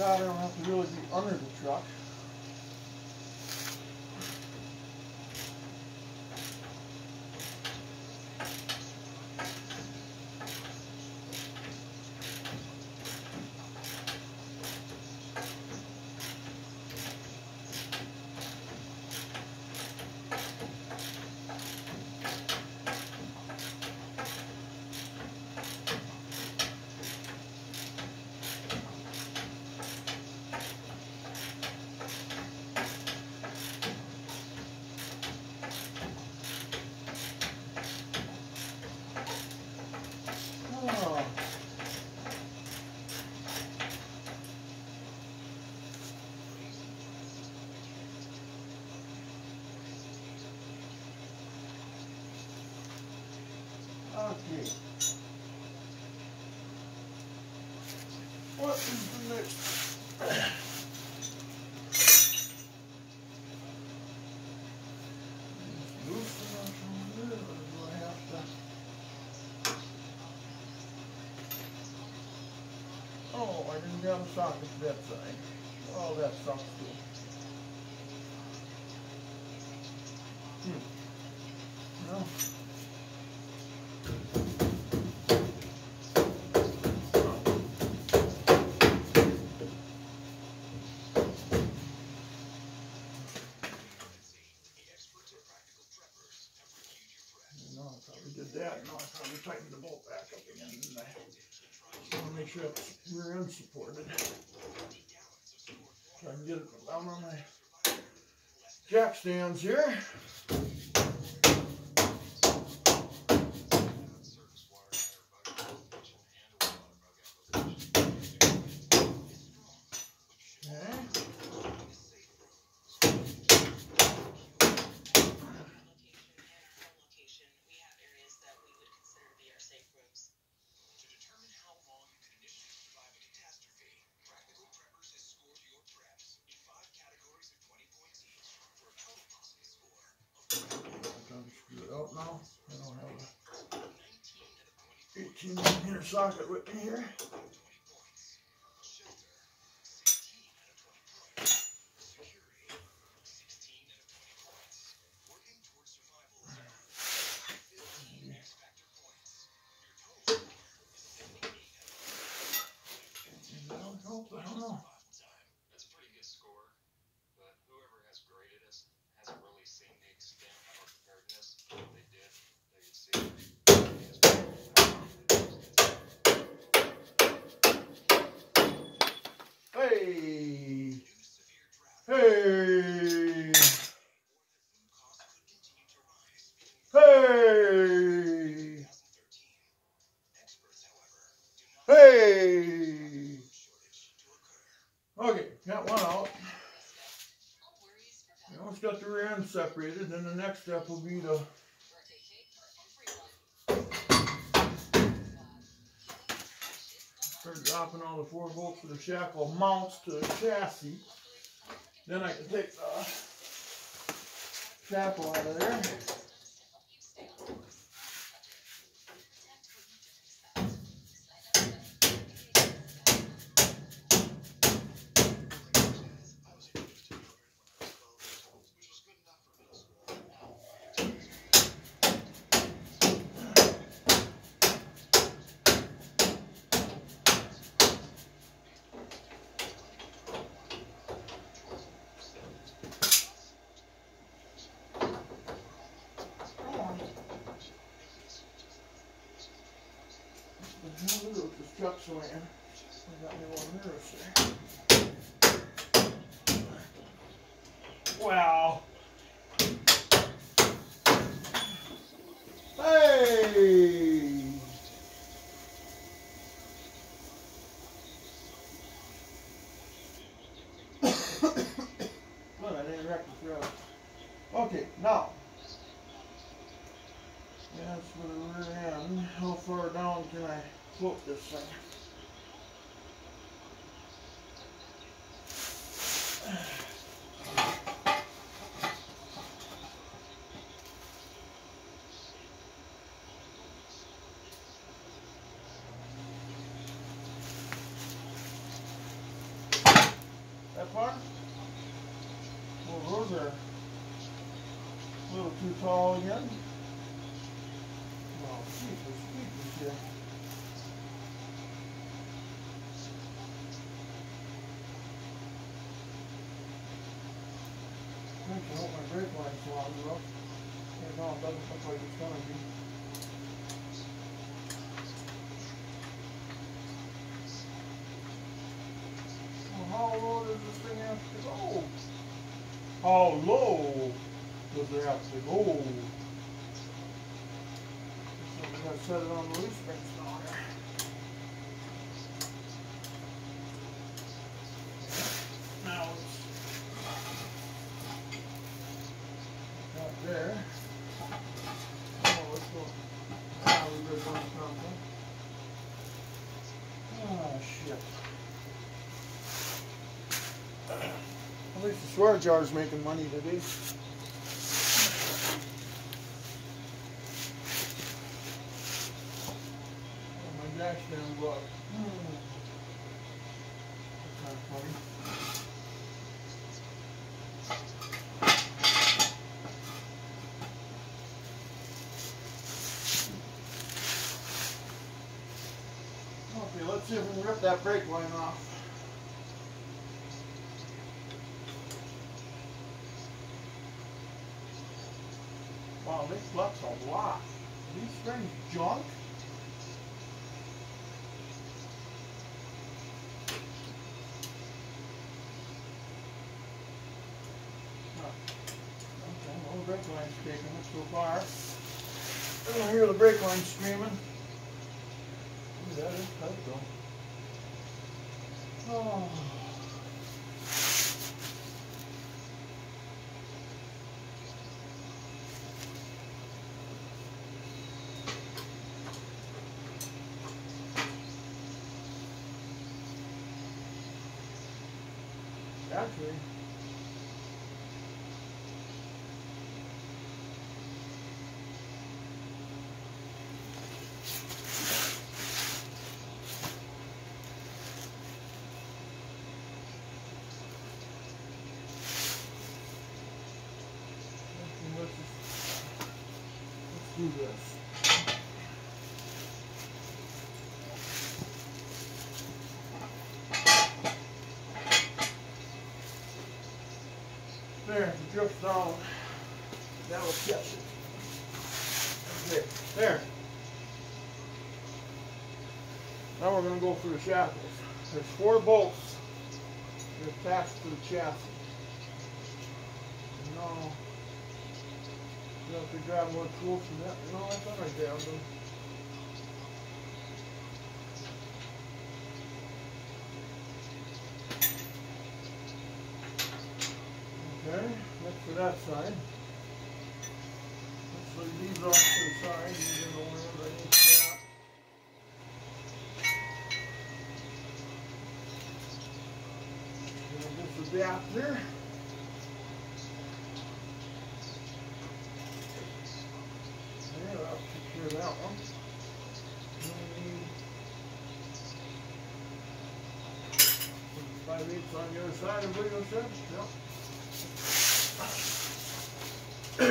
I don't have to really be under the truck. Oh. Okay. What is the next? Loosen up from there, or do I have to? I didn't have a socket for that side. Oh, that sucks too. Hmm. No. No, I probably did that. No, I probably tightened the bolt back up again, didn't I? I wanna make sure it's rear end supported. So I can get it down on my jack stands here. Okay. location and our location, we have areas that we would consider to be our safe rooms. To determine how long you can initially survive a catastrophe, Practical Preppers has scored your preps in five categories of 20 points each for a total possible score of Trying to screw it out now. I don't have 19 out of 20 a eighteen millimeter socket me here. Hey! Hey! Hey! 2013. Experts, however, do not Hey! Okay, got one out. Now it's got the rear end separated, then the next step will be to all the four bolts for the shackle mounts to the chassis. Then I can take the shackle out of there. I was introduced to yogurt when I was 12 years old, which was good enough for middle school. Now, The. I got me one nervous there. Wow. Hey! Good, I didn't wreck the throat. Okay, now. That's for the rear end. How far down can I float this thing? That far? Well, those are a little too tall again. Oh, jeepers, creepers here. I hope my brake line's long enough. Yeah, no, it doesn't look like it's gonna be. Well, how low does this thing have to go? Oh, Does it have to? So oh. we gotta set it on the leaf springs down there. Now it's not there. Oh, let's go. Now we go down something. Ah, shit. At least the swear jar's making money today. Oh, my dash down block. That's kind of funny. Okay, let's see if we can rip that brake line off. Wow, they flex a lot. Are these springs junk? Brake line's taking it so far. I don't hear the brake line screaming. Ooh, that is tight though. Oh. Actually. Okay, let's just- let's do this. There, drips down. That will catch it. Okay, there. Now we're gonna go through the shackles. There's four bolts attached to the chassis. No. Uh, you have to grab more tools from that. No, I thought I grabbed them. Okay, that's for that side. Let's leave these off to the side. These are the ones I need for that. Then this adapter. Yeah, care of that one. Five eighths on the other side, else said? Yep. Got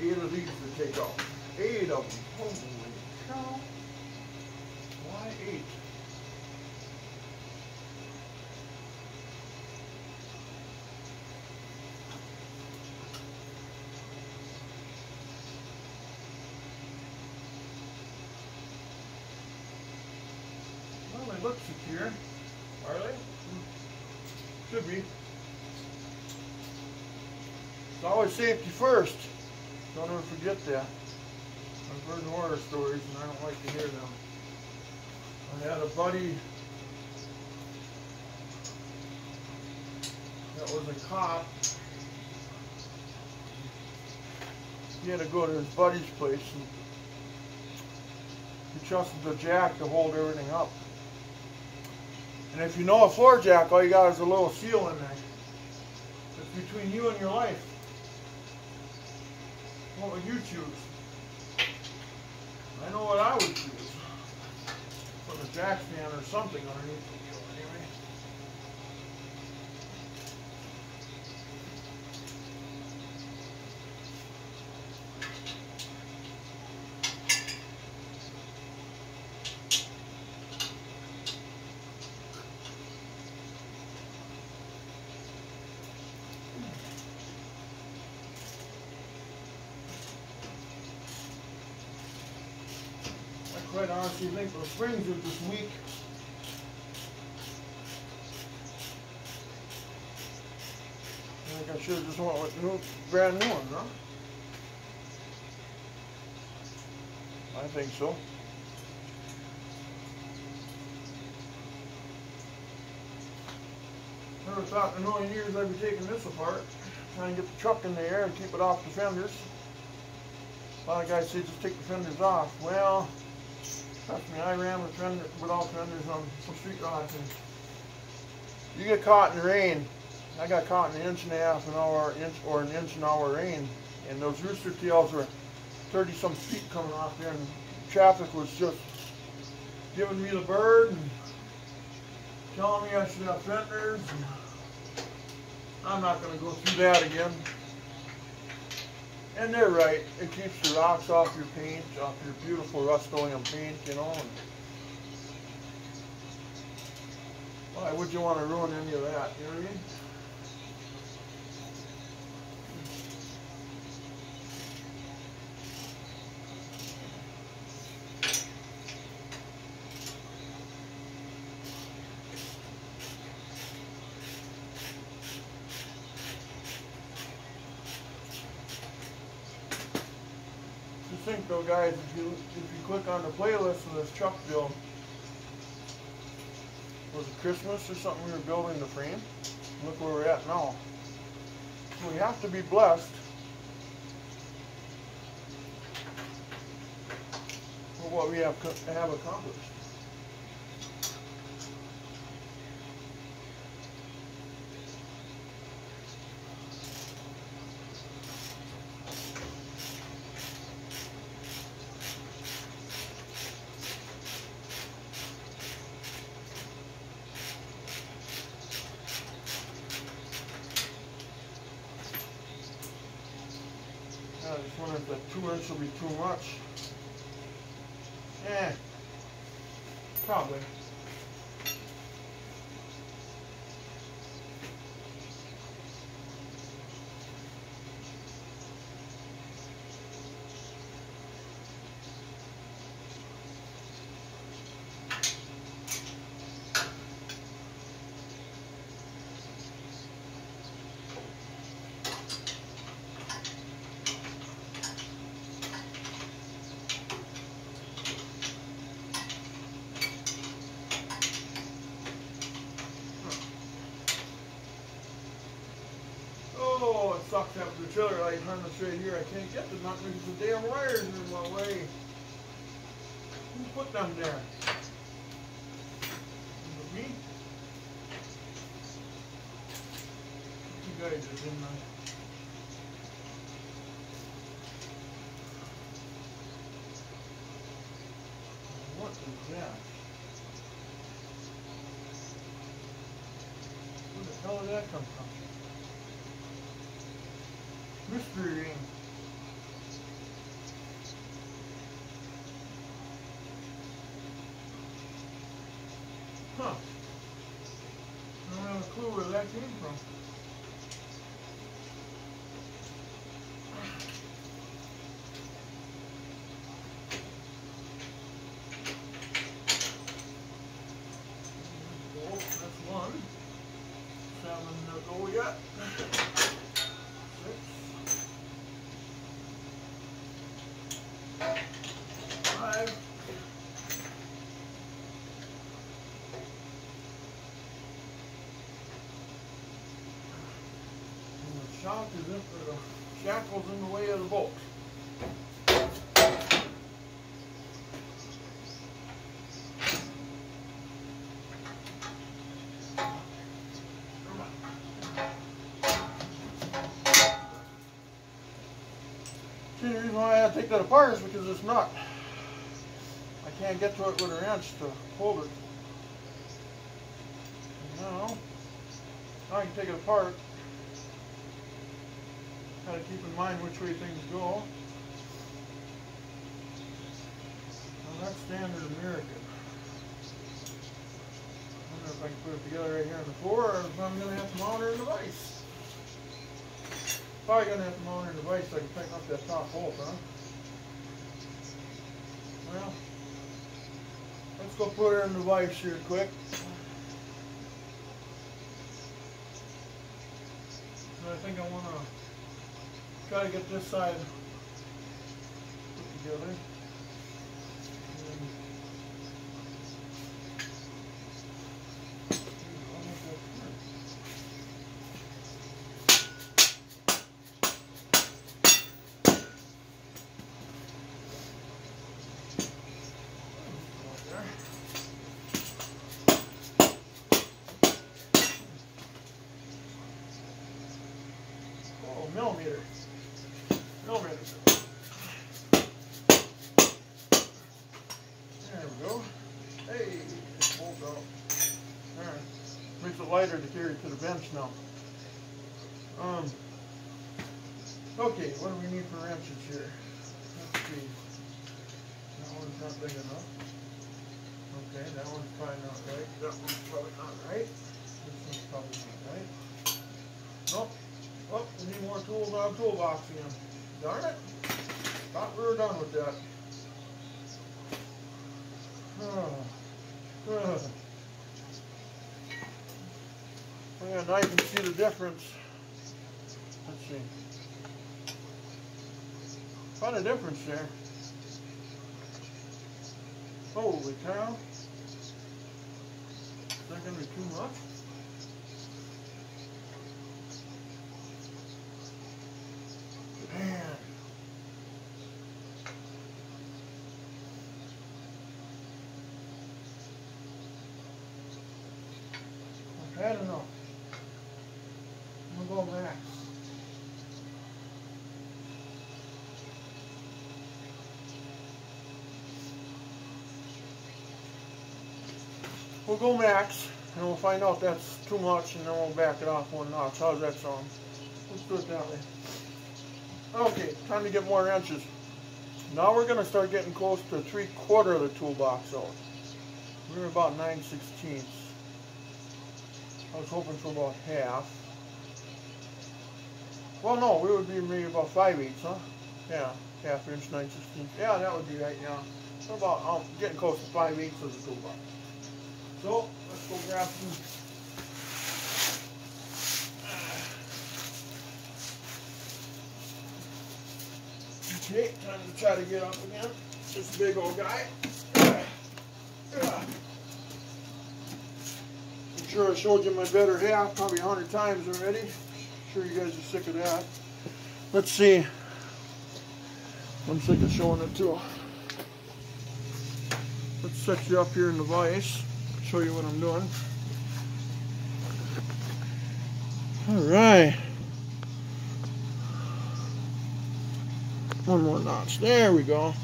eight of these to take off. Eight of them. Holy cow. Why eight? Look secure. Are they? Hmm. Should be. It's always safety first. Don't ever forget that. I've heard horror stories and I don't like to hear them. I had a buddy that was a cop. He had to go to his buddy's place and he trusted the jack to hold everything up. And if you know a floor jack, all you got is a little seal in there. It's between you and your life. What would you choose? I know what I would choose. Put a jack stand or something underneath the wheel anyway. I the springs are just weak. I think I should just went with new, brand new ones, huh? I think so. Never thought in a million years I'd be taking this apart, trying to get the truck in the air and keep it off the fenders. A lot of guys say just take the fenders off. Well, trust me, I ran with fender, without fenders on some street rods and you get caught in the rain. I got caught in an inch and a half an hour, inch or an inch an hour rain, and those rooster tails were thirty some feet coming off there, and traffic was just giving me the bird and telling me I should have fenders. I'm not going to go through that again. And they're right. It keeps the rocks off your paint, off your beautiful Rust-Oleum paint, you know. And why would you want to ruin any of that? You know what I mean? Think though, guys, if you if you click on the playlist of this truck build, was it Christmas or something we were building the frame? Look where we're at now. We have to be blessed for what we have have accomplished. I just wonder if that two inch will be too much. Eh, probably. Sucks having the trailer light harness right here. I can't get them nut because the damn wires are in my way. Who put them there? It Me? You guys did, didn't I? What is that? Where the hell did that come from? Mystery ring. Huh. I don't have a clue where that came from. Oh, that's one. Seven to go yet. Six. Five. And the shock is in, or shackle's in the way of the bolt. See, the reason why I take that apart is because it's not. I can't get to it with a wrench to hold it. Now, now I can take it apart. Gotta keep in mind which way things go. Now that's standard American. I wonder if I can put it together right here on the floor or if I'm gonna have to mount it in the vise. Probably gonna have to mount it in the vise so I can tighten up that top bolt, huh? Well, let's go put her in the vise here quick. I think I wanna try to get this side put together. Now. Um. Okay, what do we need for wrenches here? Let's see. That one's not big enough. Okay, that one's probably not right. That one's probably not right. This one's probably not right. Nope. Oh, we need more tools on our toolbox again. Darn it. Thought we were done with that. Oh. Oh. Yeah, now you can see the difference. Let's see. Quite a difference there. Holy cow. Is that gonna be too much? Man. I've had enough. I'm gonna go max. We'll go max, and we'll find out that's too much, and then we'll back it off one notch. How's that sound? Let's do it that way. Okay, time to get more wrenches. Now we're gonna start getting close to three quarter of the toolbox out. We're about nine sixteenths. I was hoping for about half. Well, no, we would be maybe about five eighths, huh? Yeah, half inch, nine sixteenths. Yeah, that would be right now. We're about um, getting close to five eighths of the toolbox. So let's go grab some. Okay, time to try to get up again. This big old guy. I'm sure I showed you my better half probably a hundred times already. I'm Sure you guys are sick of that. Let's see. I'm sick of showing it too. Let's set you up here in the vise. Show you what I'm doing. All right. One more notch. There we go.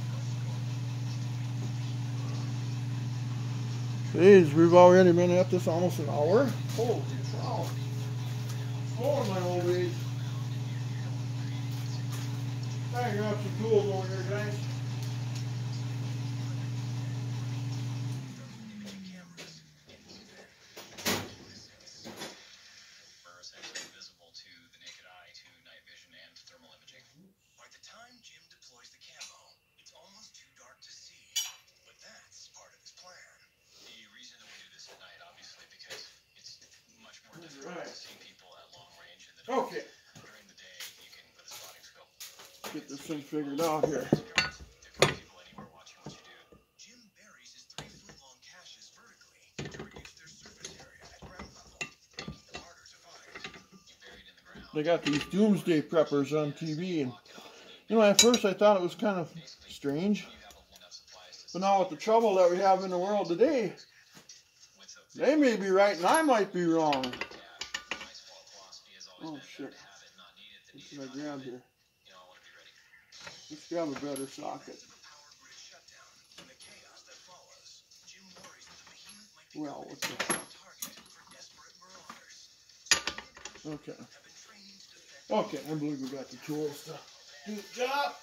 Jeez, we've already been at this almost an hour. Holy cow. Oh, my old age. I got some tools over here, guys. Buried in the ground. They got these doomsday preppers on TV, and you know, at first I thought it was kind of strange, but now with the trouble that we have in the world today, they may be right and I might be wrong. Oh shit! What should I grab here? That the behemoth might become Well, what's this? Okay. Have Okay, I believe we got the tools to do the job.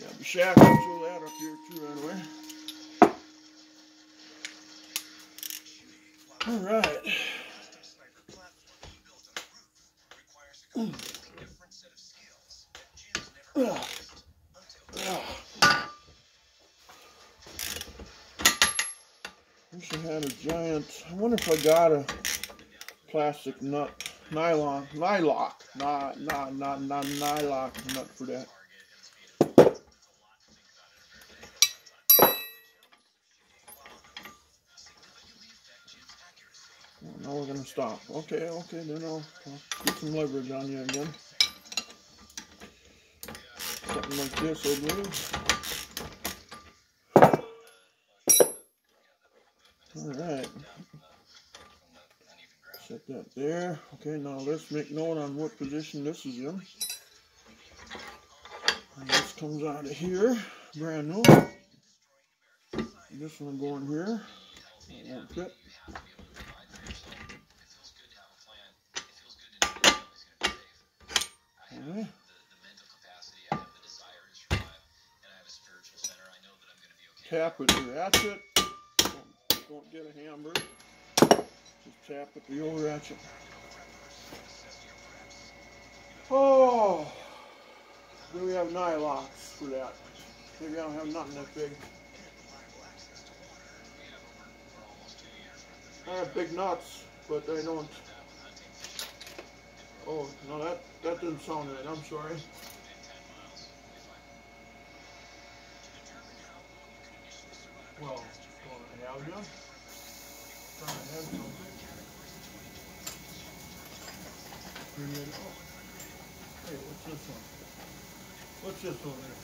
Got the shackles, throw that up here too right away. Alright. custom sniper platform built on a roof requires a completely different set of skills that Jim's never Ugh. practiced until Ah. Wish I had a giant. I wonder if I got a plastic nut, nylon, nylock, not, not, not, not nylock nut for that. Well, now we're gonna stop. Okay, okay, then I'll, I'll get some leverage on you again. Something like this, I believe. Alright. That there. Okay, now let's make note on what position this is in. And this comes out of here, brand new. This one going here. Won't fit. Alright. Tap with your ratchet. Don't, don't get a hammer. Tap with the old ratchet. Oh, do we have nylocks for that? Maybe I don't have nothing that big. I have big nuts, but I don't. Oh, no, that, that didn't sound right. I'm sorry. Well, going to have you. Trying to have some. Bring it up. Hey, what's this one? What's this one here?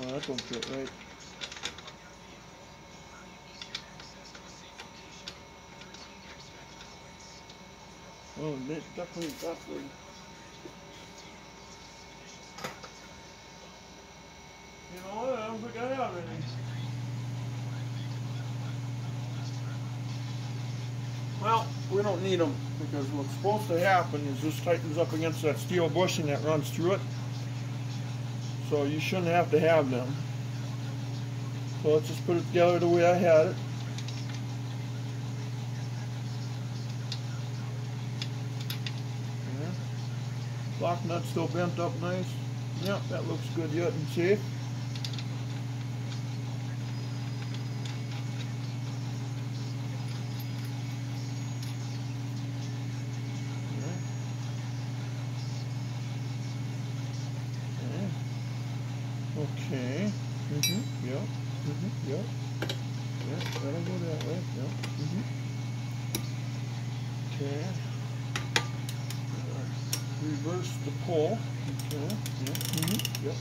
Oh, that don't fit right. Oh, it definitely, definitely. You know what? I don't think I have any. Well, we need them because what's supposed to happen is this tightens up against that steel bushing that runs through it. So you shouldn't have to have them. So let's just put it together the way I had it. Lock nut still bent up nice. Yep, that looks good yet and safe. Okay. Mhm. Yep. Mhm. Yep. Yep. That'll go that way. Yep. Mhm. Okay. Reverse the pull. Okay. Yep. Mhm. Yep.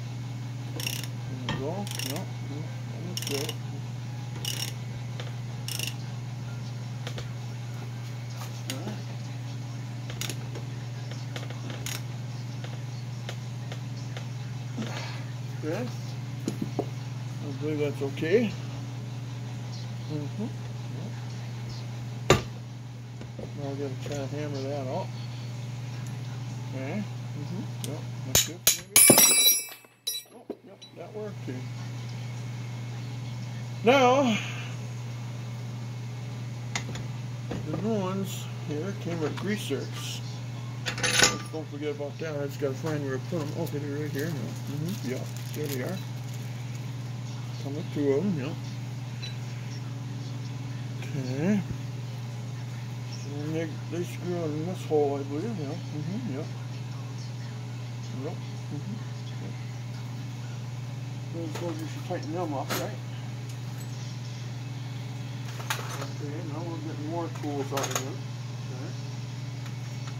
There we go. Yep. Yep. Good. Okay. Okay. I believe that's okay. Mm-hmm. Now we're gonna try and hammer that out. Okay. Mm-hmm. Yep. That's good. Maybe. Oh, yep. That worked too. Now, the new ones here came with greasers. Don't forget about that. I just gotta find where I put them. Okay, they're right here. Mm-hmm. Yeah, there they are. Come with two of them. Yeah. Okay. And they, they screw in this hole, I believe. Yeah. Mm-hmm. Yeah. Yep. Mm-hmm. Yep. Those ones you should tighten them up, right? Okay. Now we're getting more tools out of here.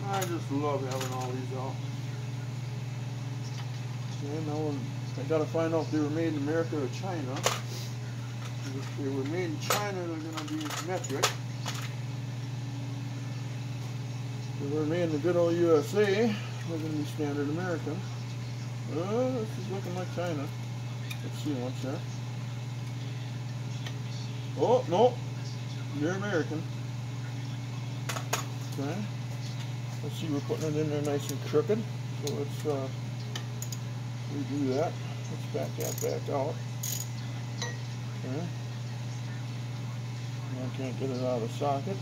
I just love having all these out. I gotta find out if they were made in America or China. If they were made in China, they're gonna be metric. If they were made in the good old USA, they're gonna be standard American. Oh, this is looking like China. Let's see what's there. Oh, no. You're American. Okay. Let's see, we're putting it in there nice and crooked. So let's uh, redo that. Let's back that back out. Okay. I can't get it out of the socket.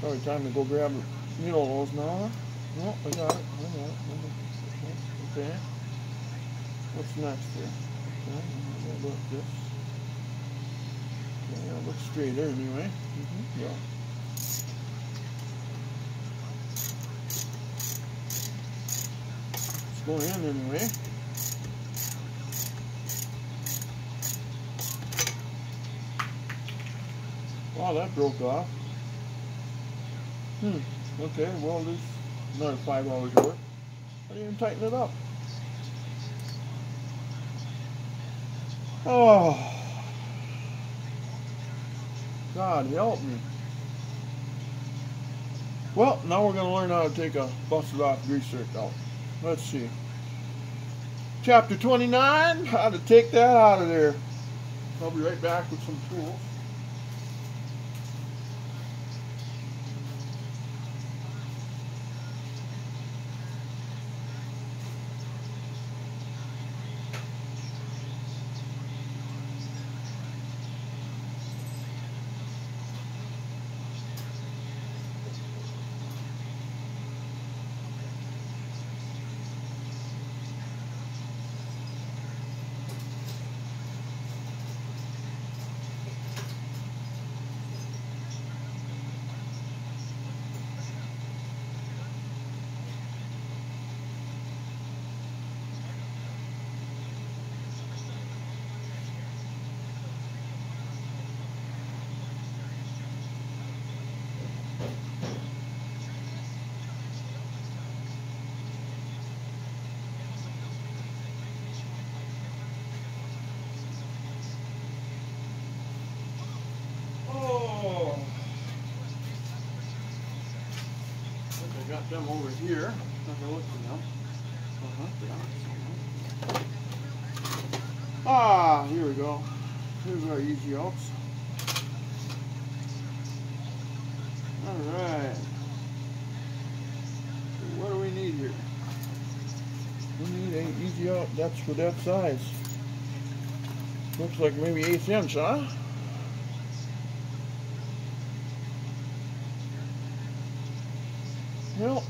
Probably time to go grab a needle those now? No, I got it. I got it. Okay. What's next here? Okay, we'll look this. Okay, looks straighter anyway. Mm-hmm. Yeah. Going in anyway. Wow, that broke off. Hmm. Okay, well, there's another five hours work. I didn't even tighten it up. Oh. God help me. Well, now we're going to learn how to take a busted off grease zerk out. Let's see. Chapter 29, how to take that out of there. I'll be right back with some tools. Oh. I think I got them over here. Never looked them. Uh-huh. yeah. Ah, here we go. Here's our easy outs. Alright. What do we need here? We need an easy out. That's for that size. Looks like maybe eighth inch, huh? Well,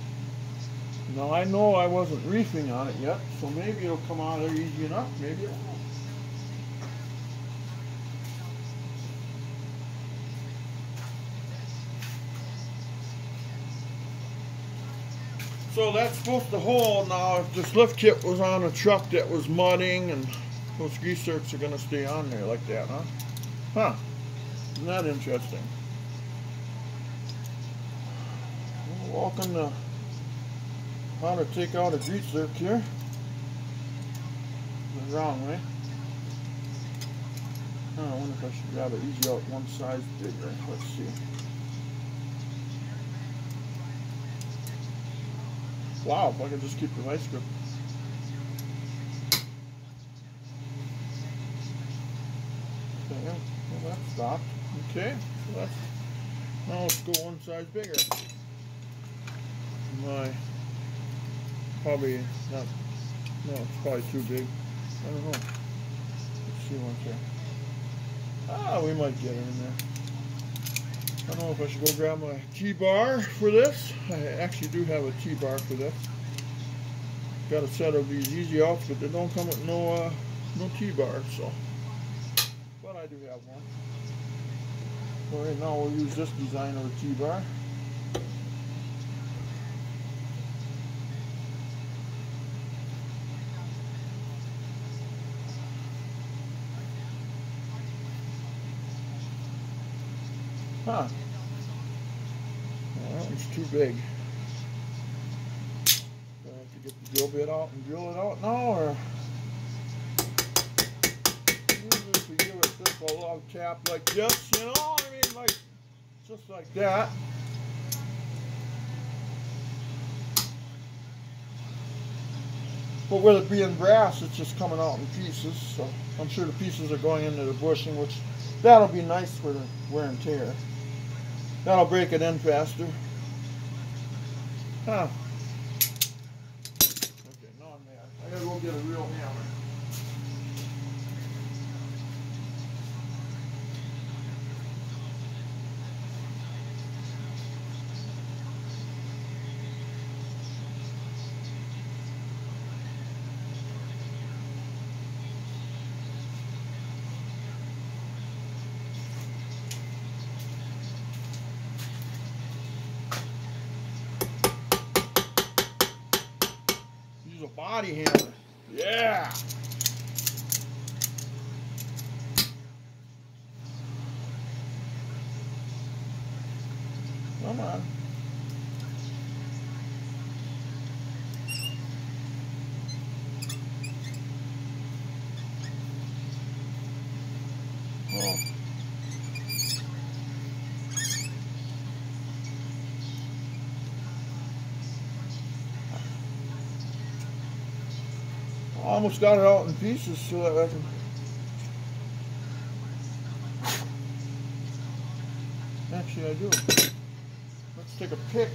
now I know I wasn't reefing on it yet, so maybe it'll come out there easy enough, maybe it won't. So that's supposed to hold now if this lift kit was on a truck that was mudding and those grease are gonna stay on there like that, huh? Huh. Isn't that interesting? Welcome to how to take out a grease zerk here. The wrong way. Oh, I wonder if I should grab it easy out one size bigger. Let's see. Wow, if I could just keep the vice grip. Okay, well that stopped. Okay, so that's now let's go one size bigger. My probably not no, it's probably too big. I don't know. Let's see what's there. Ah, we might get it in there. I don't know if I should go grab my T-bar for this. I actually do have a T-bar for this. Got a set of these easy outs, but they don't come with no uh, no T-bar, so. But I do have one. So right now we'll use this design of a T-bar. Huh. Well, it's too big. Do I have to get the drill bit out and drill it out now, or? a log tap like this, you know, I mean, like, just like that. But with it being brass, it's just coming out in pieces, so I'm sure the pieces are going into the bushing, which that'll be nice for the wear and tear. That'll break it in faster. Huh. Okay, now I'm mad. I gotta go get a real hammer. Use a body hammer. Yeah. Come on. Oh. I almost got it out in pieces so that I can. Actually, I do. Let's take a pick.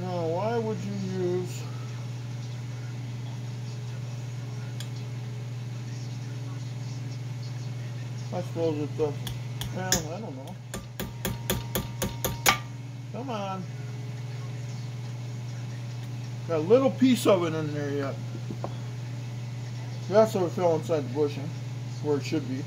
Now, why would you use? It's a. Well, I don't know. Come on. Got a little piece of it in there yet. That's what fell inside the bushing, where it should be.